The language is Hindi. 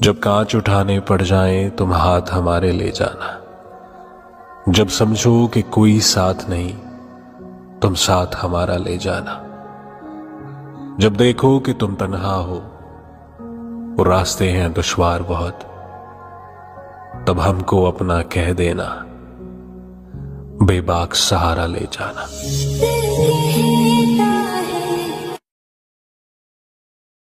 जब कांच उठाने पड़ जाए, तुम हाथ हमारे ले जाना। जब समझो कि कोई साथ नहीं, तुम साथ हमारा ले जाना। जब देखो कि तुम तन्हा हो, वो रास्ते हैं दुश्वार बहुत, तब हमको अपना कह देना, बेबाक सहारा ले जाना।